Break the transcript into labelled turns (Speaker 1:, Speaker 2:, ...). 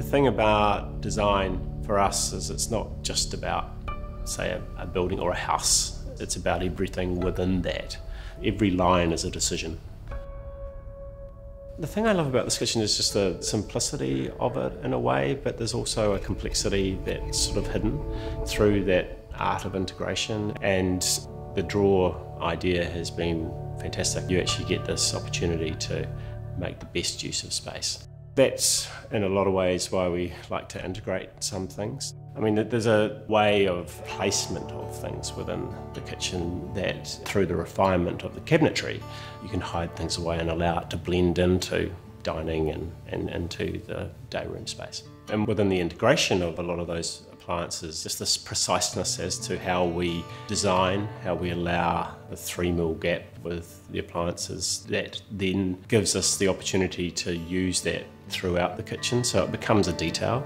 Speaker 1: The thing about design for us is it's not just about, say, a, a building or a house. It's about everything within that. Every line is a decision. The thing I love about this kitchen is just the simplicity of it in a way, but there's also a complexity that's sort of hidden through that art of integration. And the drawer idea has been fantastic. You actually get this opportunity to make the best use of space. That's in a lot of ways why we like to integrate some things. I mean, there's a way of placement of things within the kitchen that through the refinement of the cabinetry, you can hide things away and allow it to blend into dining and, and into the day room space. And within the integration of a lot of those appliances, just this preciseness as to how we design, how we allow the three mil gap with the appliances, that then gives us the opportunity to use that throughout the kitchen so it becomes a detail.